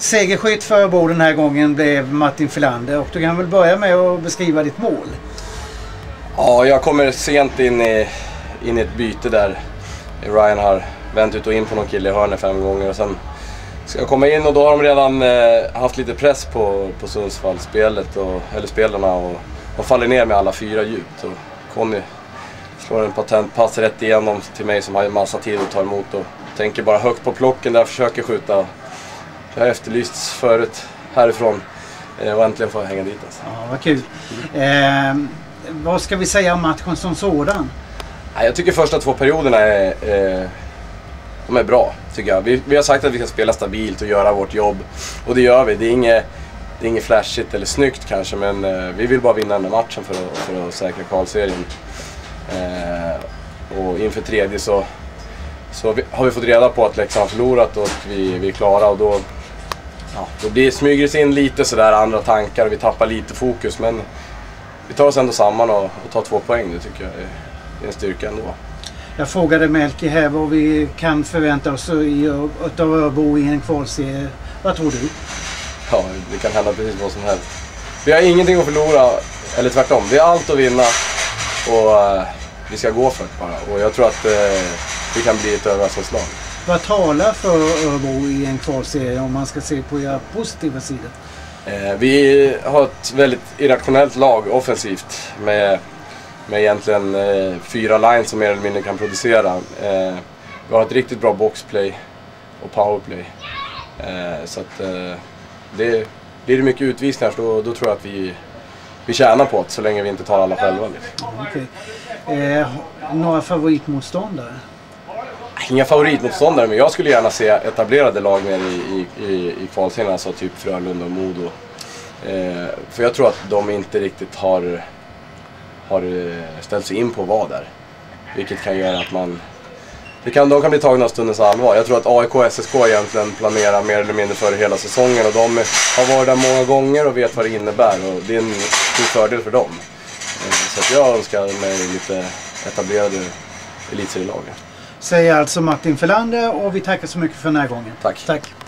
Segerskytt för Örebro den här gången blev Martin Filander och du kan väl börja med att beskriva ditt mål. Ja, jag kommer sent in i, in i ett byte där Ryan har vänt ut och in på någon kille i hörnet fem gånger och sen ska jag komma in och då har de redan eh, haft lite press på, på Sundsvall-spelet, och, eller spelarna och de faller ner med alla fyra djupt. Och Conny slår en patentpass rätt igenom till mig som har en massa tid att ta emot och tänker bara högt på plocken där jag försöker skjuta. Jag har efterlysts förut härifrån eh, och äntligen får jag hänga dit alltså. Ja, vad kul. Eh, vad ska vi säga om matchen som sådan? Jag tycker första två perioderna är, eh, de är bra, tycker jag. Vi, vi har sagt att vi ska spela stabilt och göra vårt jobb. Och det gör vi. Det är inget, det är inget flashigt eller snyggt kanske, men eh, vi vill bara vinna den här matchen för att, för att säkra kvalserien. Eh, och inför tredje så, så vi, har vi fått reda på att Leksand har förlorat och att vi, vi är klara. Och då, ja, då blir, smyger det sig in lite sådär andra tankar och vi tappar lite fokus. Men vi tar oss ändå samman och, och tar två poäng. Det tycker jag är, är en styrka ändå. Jag frågade Melke här vad vi kan förvänta oss av Örebro i en kvalserie. Vad tror du? Ja, det kan hända precis vad som helst. Vi har ingenting att förlora, eller tvärtom. Vi har allt att vinna och eh, vi ska gå för det bara. Och jag tror att eh, det kan bli ett överraskningslag. Vad talar för Örebro i en kvalserie om man ska se på era positiva sidor? Eh, vi har ett väldigt irrationellt lag offensivt med, med egentligen eh, fyra lines som mer eller mindre kan producera. Eh, vi har ett riktigt bra boxplay och powerplay. Eh, så att eh, det, blir det mycket utvisningar då, då tror jag att vi, vi tjänar på det så länge vi inte tar alla själva. Liksom. Okej. Eh, några favoritmotståndare? Inga favoritmotståndare, men jag skulle gärna se etablerade lag mer i, i, i, i kvalserien, alltså typ Frölunda och Modo. Eh, för jag tror att de inte riktigt har, har eh, ställt sig in på att vara där. Vilket kan göra att man... Det kan, de kan bli tagna av stundens allvar. Jag tror att AIK och SSK egentligen planerar mer eller mindre för hela säsongen och de har varit där många gånger och vet vad det innebär och det är en stor fördel för dem. Eh, så att jag önskar mig lite etablerade elitserielag. Säger alltså Martin Filander och vi tackar så mycket för den här gången. Tack. Tack.